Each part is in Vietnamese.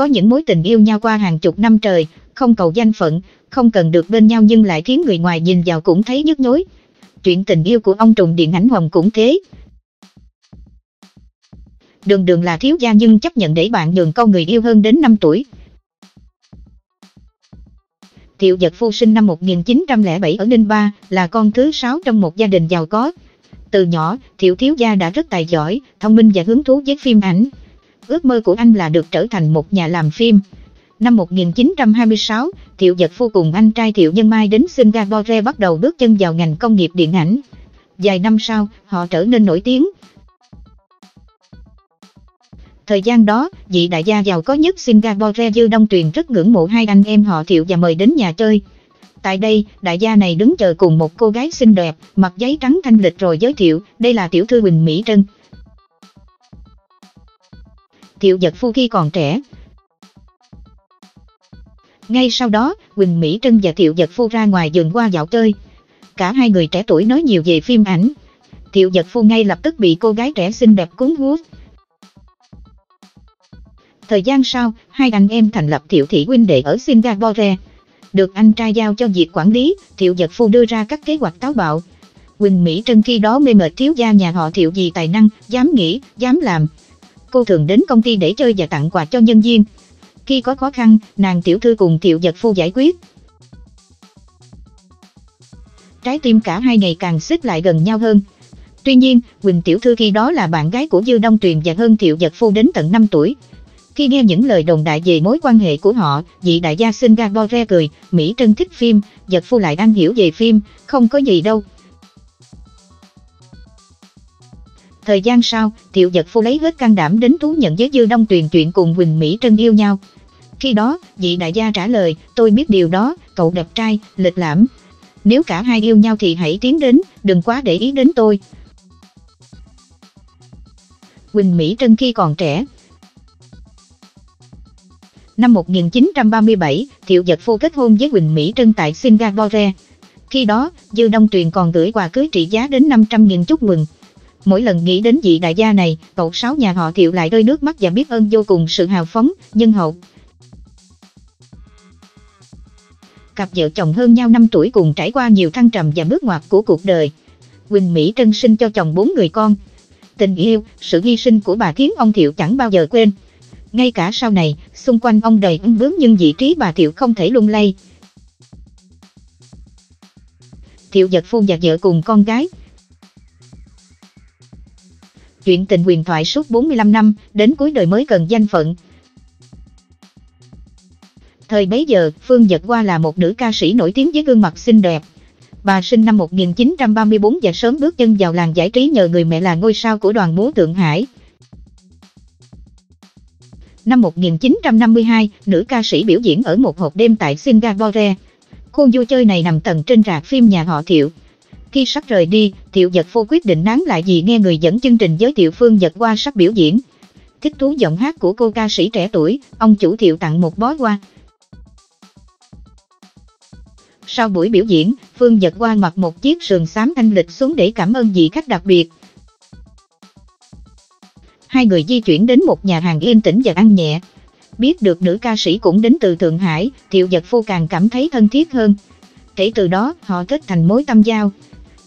có những mối tình yêu nhau qua hàng chục năm trời, không cầu danh phận, không cần được bên nhau nhưng lại khiến người ngoài nhìn vào cũng thấy nhức nhối. Chuyện tình yêu của ông trùng điện ảnh hồng cũng thế. Đường đường là thiếu gia nhưng chấp nhận để bạn nhường câu người yêu hơn đến 5 tuổi. Thiệu Giật Phu sinh năm 1907 ở Ninh Ba, là con thứ sáu trong một gia đình giàu có. Từ nhỏ, Thiệu Thiếu Gia đã rất tài giỏi, thông minh và hứng thú với phim ảnh. Ước mơ của anh là được trở thành một nhà làm phim. Năm 1926, Thiệu Giật Phu cùng anh trai Thiệu Nhân Mai đến Singapore bắt đầu bước chân vào ngành công nghiệp điện ảnh. Vài năm sau, họ trở nên nổi tiếng. Thời gian đó, vị đại gia giàu có nhất Singapore Dư Đông Tuyền rất ngưỡng mộ hai anh em họ Thiệu và mời đến nhà chơi. Tại đây, đại gia này đứng chờ cùng một cô gái xinh đẹp, mặc giấy trắng thanh lịch rồi giới thiệu, đây là tiểu thư Quỳnh Mỹ Trân. Thiệu giật phu khi còn trẻ. Ngay sau đó, Quỳnh Mỹ Trân và Thiệu giật phu ra ngoài giường qua dạo chơi. Cả hai người trẻ tuổi nói nhiều về phim ảnh. Thiệu giật phu ngay lập tức bị cô gái trẻ xinh đẹp cuốn hút. Thời gian sau, hai anh em thành lập Thiệu Thị huynh đệ ở Singapore. Được anh trai giao cho việc quản lý, Thiệu Giật Phu đưa ra các kế hoạch táo bạo. Quỳnh Mỹ Trân khi đó mê mệt thiếu gia nhà họ Thiệu gì tài năng, dám nghĩ, dám làm. Cô thường đến công ty để chơi và tặng quà cho nhân viên. Khi có khó khăn, nàng tiểu thư cùng Thiệu Giật Phu giải quyết. Trái tim cả hai ngày càng xích lại gần nhau hơn. Tuy nhiên, Quỳnh tiểu thư khi đó là bạn gái của Dư Đông Tuyền và hơn Thiệu Giật Phu đến tận 5 tuổi. Khi nghe những lời đồn đại về mối quan hệ của họ, vị đại gia Singapore cười, Mỹ Trân thích phim, giật phu lại đang hiểu về phim, không có gì đâu. Thời gian sau, Thiệu Giật Phu lấy hết can đảm đến thú nhận với Dư Đông Tuyền chuyện cùng Quỳnh Mỹ Trân yêu nhau. Khi đó, vị đại gia trả lời, tôi biết điều đó, cậu đẹp trai, lịch lãm. Nếu cả hai yêu nhau thì hãy tiến đến, đừng quá để ý đến tôi. Quỳnh Mỹ Trân khi còn trẻ, Năm 1937, Thiệu Giật Phu kết hôn với Quỳnh Mỹ Trân tại Singapore. Khi đó, Dư Đông Tuyền còn gửi quà cưới trị giá đến 500.000 chúc mừng. Mỗi lần nghĩ đến vị đại gia này, cậu sáu nhà họ Thiệu lại rơi nước mắt và biết ơn vô cùng sự hào phóng, nhân hậu. Cặp vợ chồng hơn nhau 5 tuổi cùng trải qua nhiều thăng trầm và bước ngoặt của cuộc đời. Quỳnh Mỹ Trân sinh cho chồng bốn người con. Tình yêu, sự hy sinh của bà khiến ông Thiệu chẳng bao giờ quên. Ngay cả sau này, xung quanh ông đầy ưng bướng nhưng vị trí bà Thiệu không thể lung lay. Thiệu giật phu và vợ cùng con gái. Chuyện tình huyền thoại suốt 45 năm, đến cuối đời mới cần danh phận. Thời bấy giờ, Phương Nhật Hoa là một nữ ca sĩ nổi tiếng với gương mặt xinh đẹp. Bà sinh năm 1934 và sớm bước chân vào làng giải trí nhờ người mẹ là ngôi sao của đoàn múa Thượng Hải. Năm 1952, nữ ca sĩ biểu diễn ở một hộp đêm tại Singapore. Khu vui chơi này nằm tầng trên rạp phim nhà họ Thiệu. Khi sắp rời đi, Thiệu Giật Phu quyết định nán lại vì nghe người dẫn chương trình giới thiệu Phương Giật qua sắp biểu diễn. Thích thú giọng hát của cô ca sĩ trẻ tuổi, ông chủ Thiệu tặng một bó hoa. Sau buổi biểu diễn, Phương Giật qua mặc một chiếc sườn xám thanh lịch xuống để cảm ơn vị khách đặc biệt hai người di chuyển đến một nhà hàng yên tĩnh và ăn nhẹ. Biết được nữ ca sĩ cũng đến từ Thượng Hải, Thiệu Giật Phu càng cảm thấy thân thiết hơn. Kể từ đó, họ kết thành mối tâm giao.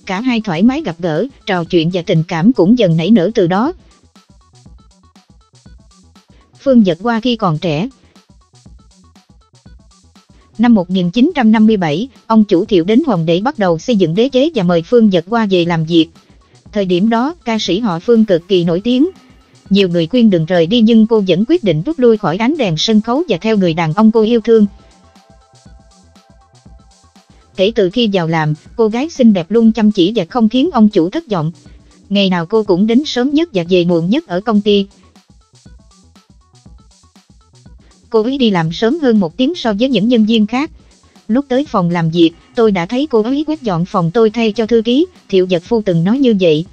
Cả hai thoải mái gặp gỡ, trò chuyện và tình cảm cũng dần nảy nở từ đó. Phương Giật qua khi còn trẻ, Năm 1957, ông chủ thiệu đến Hồng để bắt đầu xây dựng đế chế và mời Phương Giật qua về làm việc. Thời điểm đó, ca sĩ họ Phương cực kỳ nổi tiếng, nhiều người khuyên đừng rời đi nhưng cô vẫn quyết định rút lui khỏi ánh đèn sân khấu và theo người đàn ông cô yêu thương. Kể từ khi vào làm, cô gái xinh đẹp luôn chăm chỉ và không khiến ông chủ thất vọng. Ngày nào cô cũng đến sớm nhất và về muộn nhất ở công ty. Cô ấy đi làm sớm hơn một tiếng so với những nhân viên khác. Lúc tới phòng làm việc, tôi đã thấy cô ấy quét dọn phòng tôi thay cho thư ký, Thiệu vật Phu từng nói như vậy.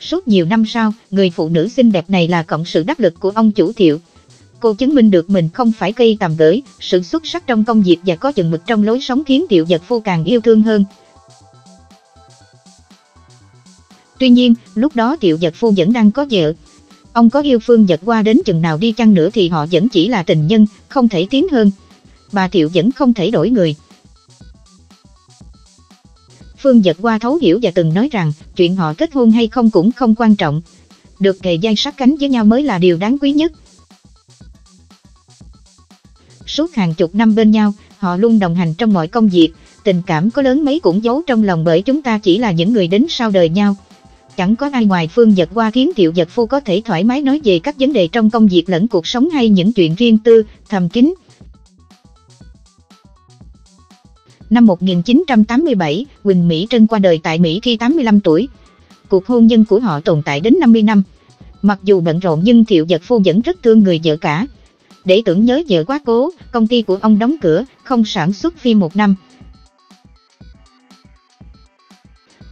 Suốt nhiều năm sau, người phụ nữ xinh đẹp này là cộng sự đắc lực của ông chủ thiệu. Cô chứng minh được mình không phải cây tầm gửi, sự xuất sắc trong công việc và có chừng mực trong lối sống khiến Tiểu giật phu càng yêu thương hơn. Tuy nhiên, lúc đó Tiểu giật phu vẫn đang có vợ. ông có yêu Phương Giật qua đến chừng nào đi chăng nữa thì họ vẫn chỉ là tình nhân, không thể tiến hơn. Bà Tiểu vẫn không thể đổi người. Phương Giật qua thấu hiểu và từng nói rằng, chuyện họ kết hôn hay không cũng không quan trọng. Được kề dây sát cánh với nhau mới là điều đáng quý nhất. Suốt hàng chục năm bên nhau, họ luôn đồng hành trong mọi công việc, tình cảm có lớn mấy cũng giấu trong lòng bởi chúng ta chỉ là những người đến sau đời nhau. Chẳng có ai ngoài Phương Giật qua khiến Thiệu Giật Phu có thể thoải mái nói về các vấn đề trong công việc lẫn cuộc sống hay những chuyện riêng tư, thầm kín. Năm 1987, Quỳnh Mỹ Trân qua đời tại Mỹ khi 85 tuổi. Cuộc hôn nhân của họ tồn tại đến 50 năm. Mặc dù bận rộn nhưng Thiệu Giật Phu vẫn rất thương người vợ cả. Để tưởng nhớ vợ quá cố, công ty của ông đóng cửa, không sản xuất phim một năm.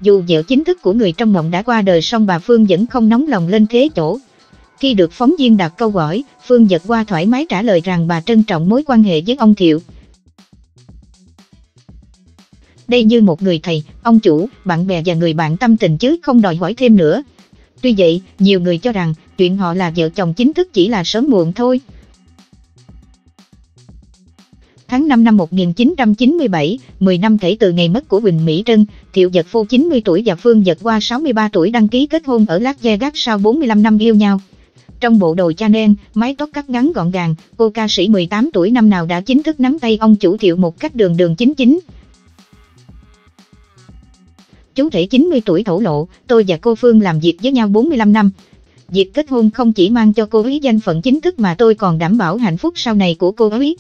Dù vợ chính thức của người trong mộng đã qua đời song bà Phương vẫn không nóng lòng lên thế chỗ. Khi được phóng viên đặt câu hỏi, Phương giật qua thoải mái trả lời rằng bà trân trọng mối quan hệ với ông Thiệu. Đây như một người thầy, ông chủ, bạn bè và người bạn tâm tình chứ không đòi hỏi thêm nữa. Tuy vậy, nhiều người cho rằng chuyện họ là vợ chồng chính thức chỉ là sớm muộn thôi. Tháng 5 năm 1997, 10 năm kể từ ngày mất của Quỳnh Mỹ Trân, Thiệu Giật Phu 90 tuổi và Phương Giật qua 63 tuổi đăng ký kết hôn ở Las Vegas sau 45 năm yêu nhau. Trong bộ đồ Chanel, mái tóc cắt ngắn gọn gàng, cô ca sĩ 18 tuổi năm nào đã chính thức nắm tay ông chủ Thiệu một cách đường đường chính chính. Chú thể 90 tuổi thổ lộ, tôi và cô Phương làm việc với nhau 45 năm. Việc kết hôn không chỉ mang cho cô ấy danh phận chính thức mà tôi còn đảm bảo hạnh phúc sau này của cô ấy.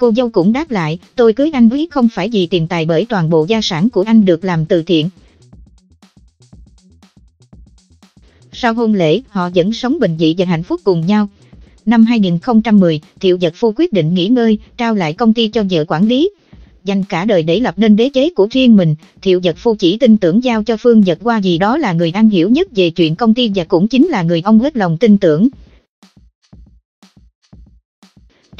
Cô dâu cũng đáp lại, tôi cưới anh quý không phải vì tiền tài bởi toàn bộ gia sản của anh được làm từ thiện. Sau hôn lễ, họ vẫn sống bình dị và hạnh phúc cùng nhau. Năm 2010, Thiệu Giật Phu quyết định nghỉ ngơi, trao lại công ty cho vợ quản lý. Dành cả đời để lập nên đế chế của riêng mình, Thiệu Giật Phu chỉ tin tưởng giao cho Phương Giật qua gì đó là người anh hiểu nhất về chuyện công ty và cũng chính là người ông hết lòng tin tưởng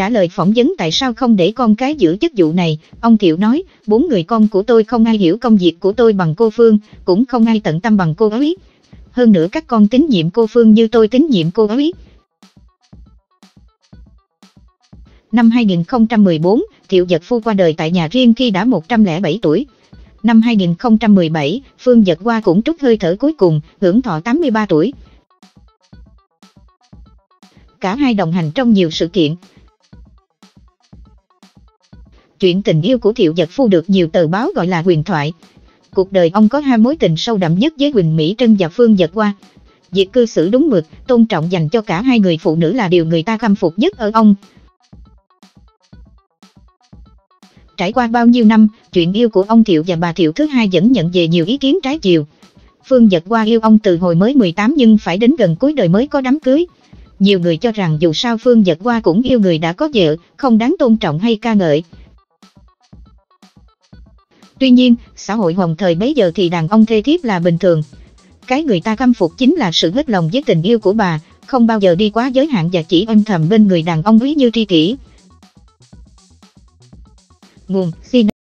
trả lời phỏng vấn tại sao không để con cái giữ chức vụ này, ông Thiệu nói, bốn người con của tôi không ai hiểu công việc của tôi bằng cô Phương, cũng không ai tận tâm bằng cô ấy. Hơn nữa các con tín nhiệm cô Phương như tôi tín nhiệm cô ấy. Năm 2014, Thiệu Giật Phu qua đời tại nhà riêng khi đã 107 tuổi. Năm 2017, Phương Giật Qua cũng trút hơi thở cuối cùng, hưởng thọ 83 tuổi. Cả hai đồng hành trong nhiều sự kiện, Chuyện tình yêu của Thiệu Giật Phu được nhiều tờ báo gọi là huyền thoại. Cuộc đời ông có hai mối tình sâu đậm nhất với huỳnh Mỹ Trân và Phương Giật Qua. Việc cư xử đúng mực, tôn trọng dành cho cả hai người phụ nữ là điều người ta khâm phục nhất ở ông. Trải qua bao nhiêu năm, chuyện yêu của ông Thiệu và bà Thiệu thứ hai vẫn nhận về nhiều ý kiến trái chiều. Phương Giật Qua yêu ông từ hồi mới 18 nhưng phải đến gần cuối đời mới có đám cưới. Nhiều người cho rằng dù sao Phương Giật Qua cũng yêu người đã có vợ, không đáng tôn trọng hay ca ngợi. Tuy nhiên, xã hội hồng thời bấy giờ thì đàn ông thê thiếp là bình thường. Cái người ta khâm phục chính là sự hết lòng với tình yêu của bà, không bao giờ đi quá giới hạn và chỉ âm thầm bên người đàn ông quý như tri kỷ. Nguồn, Sina